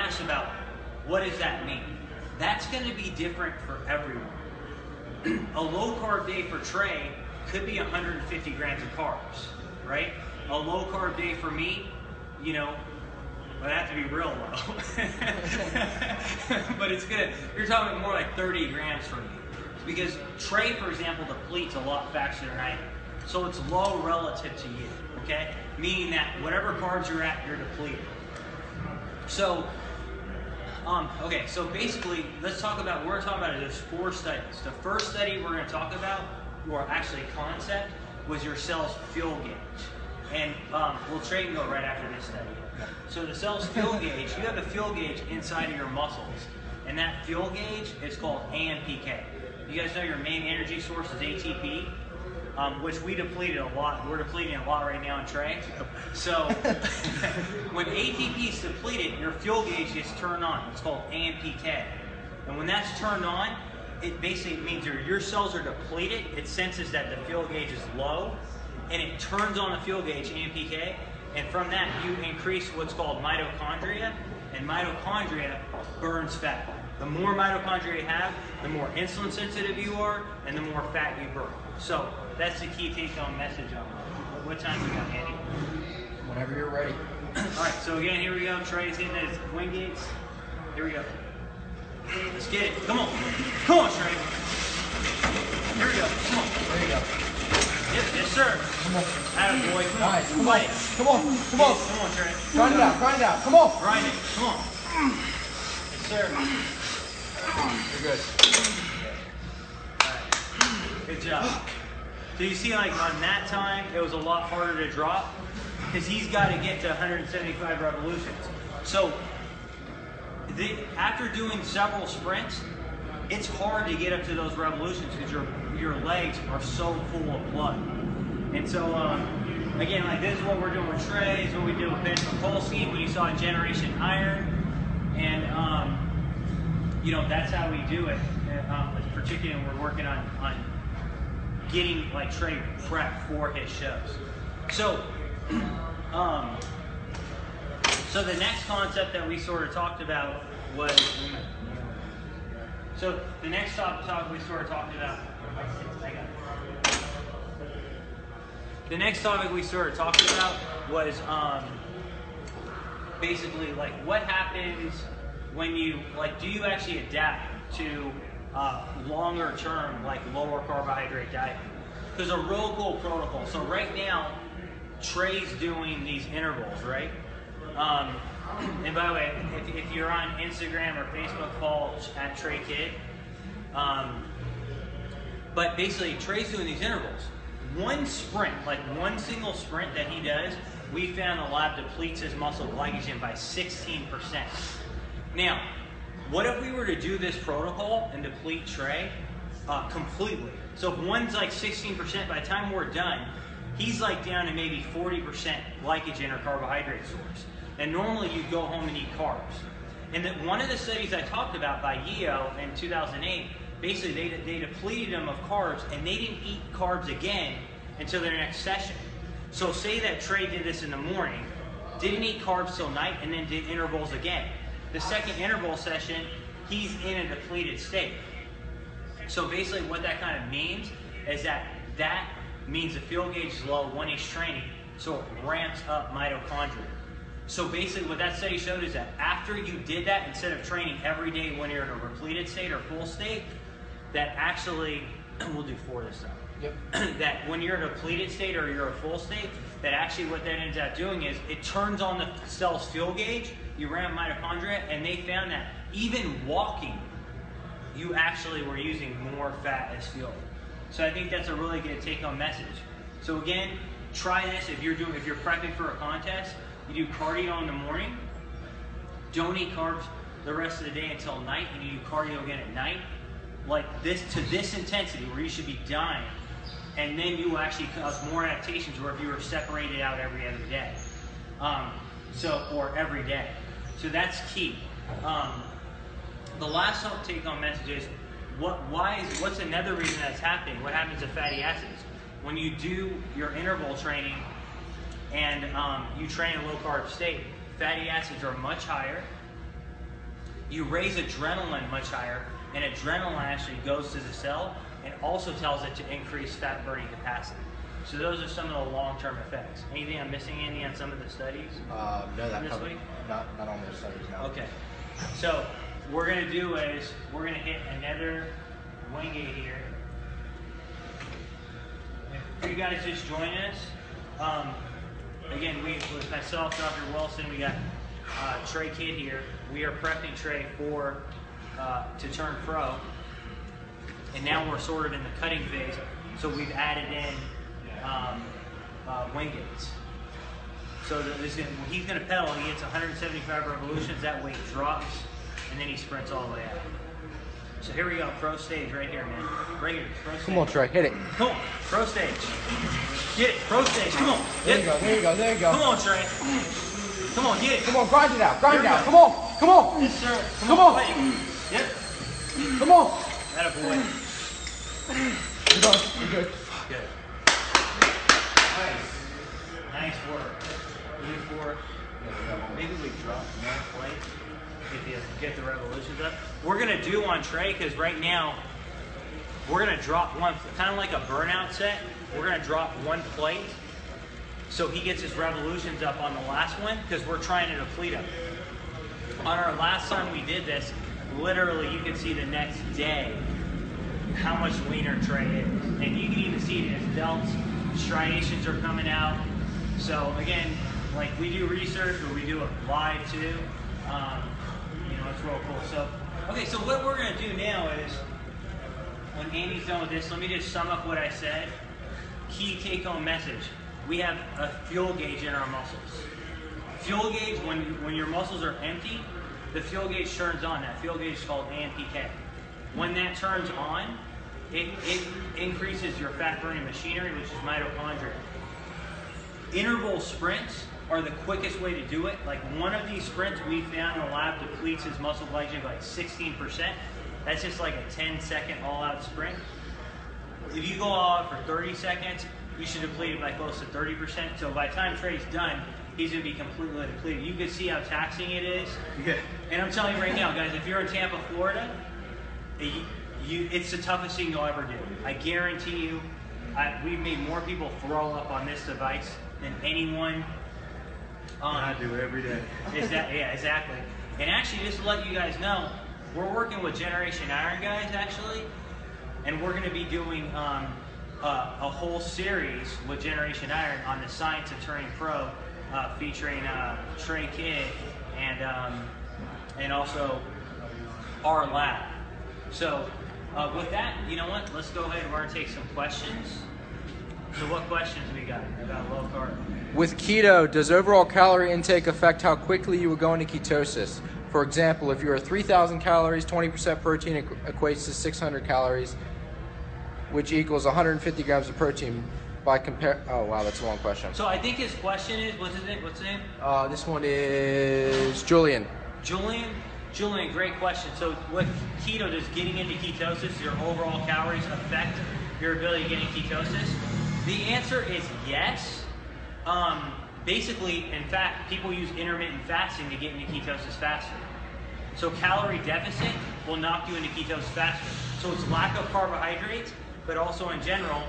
asks about what does that mean? That's going to be different for everyone. a low carb day for Trey could be 150 grams of carbs, right? A low carb day for me, you know, would have to be real low. but it's gonna, you're talking more like 30 grams for me. Because Trey, for example, depletes a lot faster than I do. So it's low relative to you, okay? Meaning that whatever carbs you're at, you're depleted. So, um, okay, so basically, let's talk about, we're talking about there's four studies. The first study we're gonna talk about, or actually concept, was your cell's fuel gauge. And um, we'll trade and go right after this study. So the cell's fuel gauge, you have a fuel gauge inside of your muscles. And that fuel gauge is called AMPK. You guys know your main energy source is ATP, um, which we depleted a lot. We're depleting a lot right now in Trey. So when ATP is depleted, your fuel gauge gets turned on. It's called AMPK. And when that's turned on, it basically means your, your cells are depleted. It senses that the fuel gauge is low, and it turns on the fuel gauge, AMPK, and from that you increase what's called mitochondria, and mitochondria burns fat. The more mitochondria you have, the more insulin sensitive you are, and the more fat you burn. So that's the key take-home message on it. What time we got, Andy? Whenever you're ready. All right, so again, here we go. Trey's hitting his Wingates. Here we go. Let's get it. Come on. Come on, Trey. Here we go. Come on. There you go. Yes, yes, sir. Come on. Atta boy. Come on. Nice. Come on. Come on. Come on. Come on, Trey. Grind it out. Grind it out. Come on. Grind it. Come on. Yes, sir. You're good. All right. Good job. So you see, like on that time, it was a lot harder to drop because he's got to get to 175 revolutions. So the, after doing several sprints, it's hard to get up to those revolutions because your your legs are so full of blood. And so, um, again, like this is what we're doing with Trey, is what we did with Ben Pakulski when you saw Generation Iron, and um, you know that's how we do it. Uh, Um, particularly when we're working on on getting like Trey prep for his shows. So, um, so the next concept that we sort of talked about was. So the next topic, we sort of talked about. The next topic we sort of talked about was um, basically like what happens when you like do you actually adapt to uh, longer term like lower carbohydrate diet? There's a real cool protocol. So right now, Trey's doing these intervals, right? Um, and by the way, if, if you're on Instagram or Facebook, follow at Trey Kidd. Um, but basically, Trey's doing these intervals. One sprint, like one single sprint that he does, we found the lab depletes his muscle glycogen by 16%. Now, what if we were to do this protocol and deplete Trey uh, completely? So if one's like 16%, by the time we're done, he's like down to maybe 40% glycogen or carbohydrate source. And normally you go home and eat carbs. And that one of the studies I talked about by Yeo in 2008, basically they, they depleted them of carbs and they didn't eat carbs again until their next session. So say that Trey did this in the morning, didn't eat carbs till night, and then did intervals again. The second interval session, he's in a depleted state. So basically what that kind of means is that that means the fuel gauge is low when he's training, so it ramps up mitochondria. So basically what that study showed is that after you did that, instead of training every day when you're in a depleted state or full state, that actually, we'll do four this time, Yep. that when you're in a depleted state or you're a full state, that actually what that ends up doing is it turns on the cell's fuel gauge, you ramp mitochondria, and they found that even walking, you actually were using more fat as fuel. So I think that's a really good take-home message. So again, try this if you're doing if you're prepping for a contest. You do cardio in the morning. Don't eat carbs the rest of the day until night, and you do cardio again at night. Like this to this intensity where you should be dying, and then you will actually cause more adaptations where if you were separated out every other day. Um, so or every day. So that's key. Um, the last take home message is what why is what's another reason that's happening? What happens to fatty acids? When you do your interval training and um, you train in low carb state, fatty acids are much higher. You raise adrenaline much higher, and adrenaline actually goes to the cell and also tells it to increase fat burning capacity. So those are some of the long-term effects. Anything I'm missing, Andy, on some of the studies? Uh, no, that This week? Not, not on those studies, no. Okay. So what we're gonna do is we're gonna hit another Wingate here. If you guys just join us, um, again, we with myself, Dr. Wilson, we got uh, Trey Kidd here. We are prepping Trey for uh, to turn pro, and now we're sort of in the cutting phase. So we've added in um, uh, Wingates. So the, this, he's going to pedal. He gets 175 revolutions. That weight drops, and then he sprints all the way out. So here we go, pro stage right here, man. Right here, pro stage. Come on, Trey, hit it. Come on, pro stage. Get it, pro stage. Come on. There you it. go, there you go, there you go. Come on, Trey. Come on, get it. Come on, grind it out, grind it out. Come on, come on, Yes, sir. Come on. Wait. Yep. come on. That a boy. You're good, you're good. Good. Nice. Nice work. Work. Maybe we drop one plate if you get the revolutions up. We're gonna do on Trey because right now we're gonna drop one, kind of like a burnout set. We're gonna drop one plate so he gets his revolutions up on the last one because we're trying to deplete him. On our last time we did this, literally you can see the next day how much leaner Trey is. And you can even see it his delts, striations are coming out. So again, like we do research but we do it live too. Um, you know, it's real cool. So, okay, so what we're gonna do now is, when Andy's done with this, let me just sum up what I said. Key take home message. We have a fuel gauge in our muscles. Fuel gauge, when, when your muscles are empty, the fuel gauge turns on. That fuel gauge is called AMPK. When that turns on, it, it increases your fat burning machinery, which is mitochondria. Interval sprints are the quickest way to do it. Like one of these sprints we found in the lab depletes his muscle glycogen by 16%. That's just like a 10 second all out sprint. If you go all out for 30 seconds, you should deplete it by close to 30%. So by the time Trey's done, he's gonna be completely depleted. You can see how taxing it is. Yeah. And I'm telling you right now, guys, if you're in Tampa, Florida, you, you, it's the toughest thing you'll ever do. I guarantee you, I, we've made more people throw up on this device than anyone. I do every day. is that yeah, exactly. And actually, just to let you guys know, we're working with Generation Iron guys actually, and we're going to be doing um, a, a whole series with Generation Iron on the science of turning pro, uh, featuring uh, Trey Kidd and um, and also our lab. So uh, with that, you know what? Let's go ahead and we're going to take some questions. So what questions we got? about low carb. With keto, does overall calorie intake affect how quickly you will go into ketosis? For example, if you are 3,000 calories, 20% protein equates to 600 calories, which equals 150 grams of protein. By compare, oh wow, that's a long question. So I think his question is, what's his name? What's his name? Uh, this one is Julian. Julian, Julian, great question. So, with keto, does getting into ketosis, your overall calories affect your ability to get into ketosis? The answer is yes. Um, basically, in fact, people use intermittent fasting to get into ketosis faster. So, calorie deficit will knock you into ketosis faster. So, it's lack of carbohydrates, but also in general,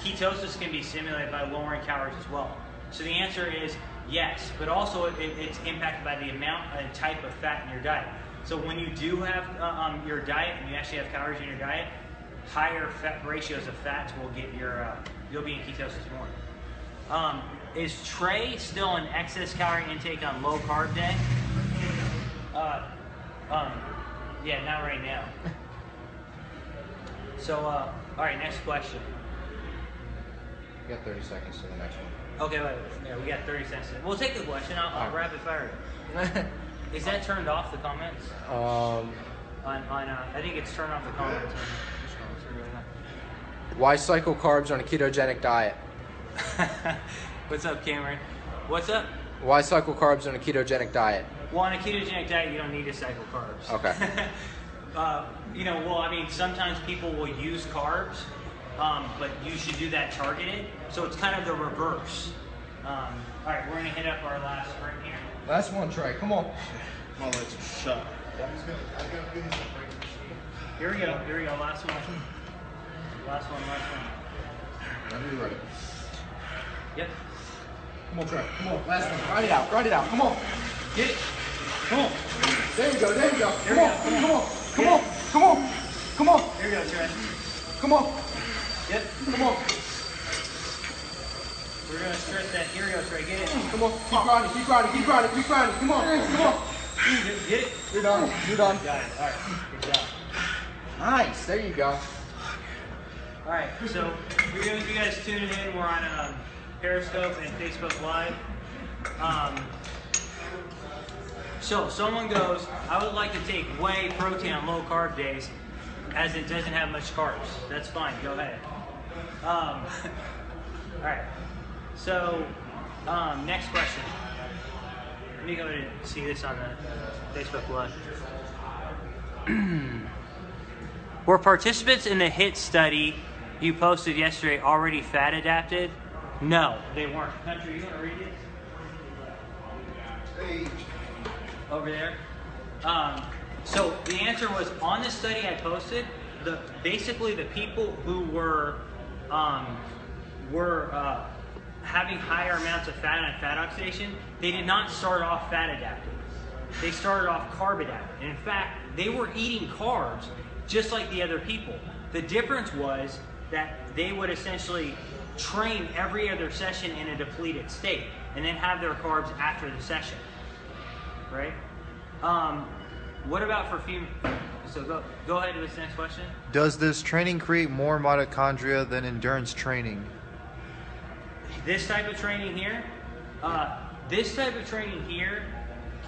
ketosis can be stimulated by lowering calories as well. So the answer is yes, but also it, it's impacted by the amount and type of fat in your diet. So when you do have uh, um, your diet and you actually have calories in your diet, higher fat ratios of fats will get your uh, you'll be in ketosis more. Um, is Trey still an excess calorie intake on low carb day? Uh, um, yeah, not right now. So, uh, all right, next question. You got 30 seconds to the next one. Okay, wait, wait. Yeah, we got 30 seconds. We'll take the question. I'll, I'll rapid fire it. Is that turned off the comments? um, On, on uh, I think it's turned off the comments. Why cycle carbs on a ketogenic diet? What's up, Cameron? What's up? Why cycle carbs on a ketogenic diet? Well, on a ketogenic diet, you don't need to cycle carbs. Okay. uh, you know, well, I mean, sometimes people will use carbs, um, but you should do that targeted. So it's kind of the reverse. Um, all right, we're gonna hit up our last sprint here. Last one, Trey. Come on. My legs are shut. Here we go. Here we go. Last one. Last one. Last one. Whenever you're ready. Yep. Come on, Trey. Come on. Last one. Ride it out. Ride it out. Come on. Get it. Come on. There you go. There you go. Come we on. go. Come on. Come on. Come on. Come on. Here we go, Trey. Come on. Yep. Come on. We're gonna stress that. Here we go, Trey. Get it. Come on. Keep grinding. Keep grinding. Keep grinding. Keep grinding. Come on. Come on. Get, get it. You're done. You're done. Got it. All right. Good job. Nice. There you go. All right, so we're going to you guys tuning in. We're on um, Periscope and Facebook Live. Um, so someone goes, I would like to take whey protein on low carb days, as it doesn't have much carbs. That's fine. Go ahead. Um, all right. So um, next question. Let me go and see this on the Facebook Live. Were participants in the HIT study you posted yesterday already fat adapted? No, they weren't. Country, you want to read it? Over there. Um, so the answer was on the study I posted. The basically the people who were um, were uh, having higher amounts of fat and fat oxidation, they did not start off fat adapted. They started off carb adapted. And in fact, they were eating carbs just like the other people. The difference was that they would essentially train every other session in a depleted state and then have their carbs after the session. Right? Um, what about for female? So go, go ahead with this next question. Does this training create more mitochondria than endurance training? This type of training here, uh, this type of training here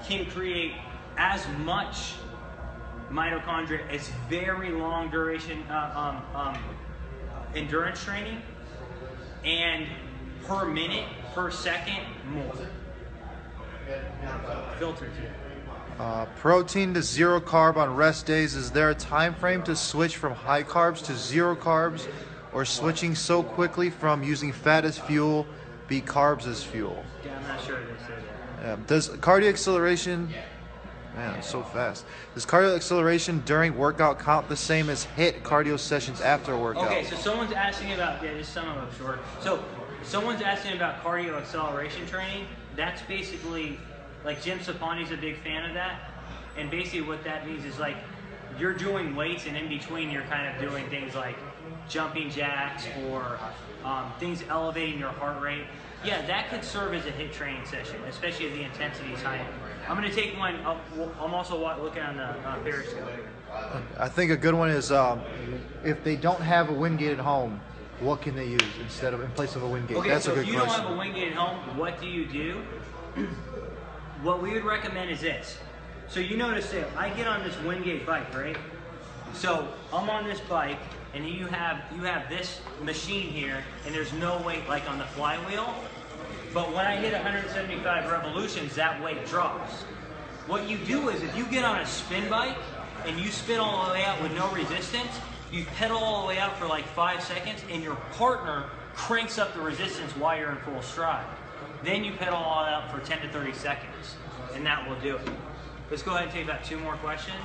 can create as much mitochondria as very long duration uh, um, um, endurance training and per minute, per second, more. Filtered here. Uh, protein to zero carb on rest days. Is there a time frame to switch from high carbs to zero carbs, or switching so quickly from using fat as fuel be carbs as fuel? Yeah, I'm not sure that. Um, does cardio acceleration, man, so fast. Does cardio acceleration during workout count the same as hit cardio sessions after workout? Okay, so someone's asking about yeah, just some of them short. So someone's asking about cardio acceleration training. That's basically like Jim Stoppani's a big fan of that, and basically what that means is like you're doing weights, and in between you're kind of doing things like jumping jacks or um, things elevating your heart rate. Yeah, that could serve as a hit training session, especially if the intensity is high. I'm going to take one. Up, I'm also looking on the uh, Periscope. I think a good one is um, if they don't have a Wingate at home, what can they use instead of in place of a Wingate? Okay, That's so a if good you question. don't have a Wingate at home, what do you do? what we would recommend is this. So you notice that I get on this Wingate bike, right? So I'm on this bike, and you have you have this machine here, and there's no weight like on the flywheel. But when I hit 175 revolutions, that weight drops. What you do is if you get on a spin bike and you spin all the way out with no resistance, you pedal all the way out for like five seconds, and your partner cranks up the resistance while you're in full stride. Then you pedal all out for 10 to 30 seconds, and that will do it. Let's go ahead and take about two more questions.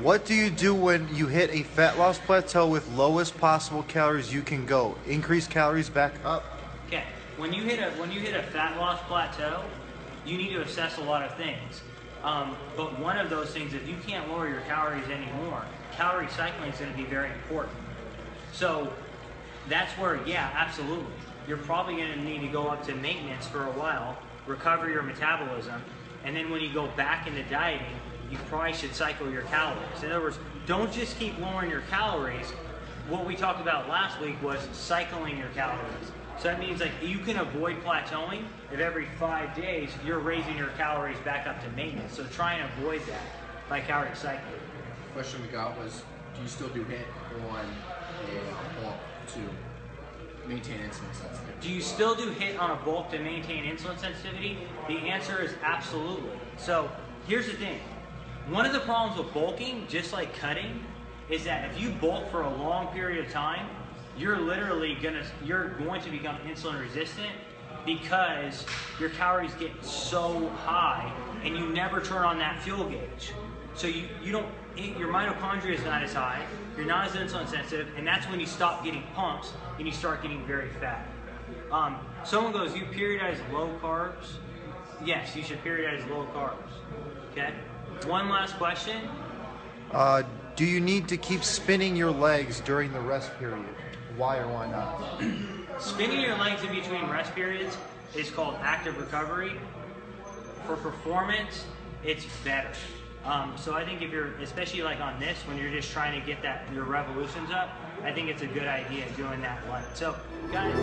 What do you do when you hit a fat loss plateau with lowest possible calories you can go? Increase calories back up. Okay, when you hit a when you hit a fat loss plateau, you need to assess a lot of things. Um, but one of those things, if you can't lower your calories anymore, calorie cycling is going to be very important. So that's where, yeah, absolutely. You're probably going to need to go up to maintenance for a while, recover your metabolism, and then when you go back into dieting, you probably should cycle your calories. In other words, don't just keep lowering your calories. What we talked about last week was cycling your calories. So that means like you can avoid plateauing if every five days you're raising your calories back up to maintenance. So try and avoid that by calorie cycling. Question we got was, do you still do hit on a bulk to maintain insulin sensitivity? Do you still do hit on a bulk to maintain insulin sensitivity? The answer is absolutely. So here's the thing. One of the problems with bulking, just like cutting, is that if you bulk for a long period of time, you're literally gonna you're going to become insulin resistant because your calories get so high and you never turn on that fuel gauge. So you, you don't your mitochondria is not as high, you're not as insulin sensitive, and that's when you stop getting pumps and you start getting very fat. Um, someone goes, you periodize low carbs? Yes, you should periodize low carbs. Okay? One last question. Uh, do you need to keep spinning your legs during the rest period? Why or why not? Spinning your legs in between rest periods is called active recovery. For performance, it's better. Um, so I think if you're, especially like on this, when you're just trying to get that your revolutions up, I think it's a good idea doing that one. So, guys.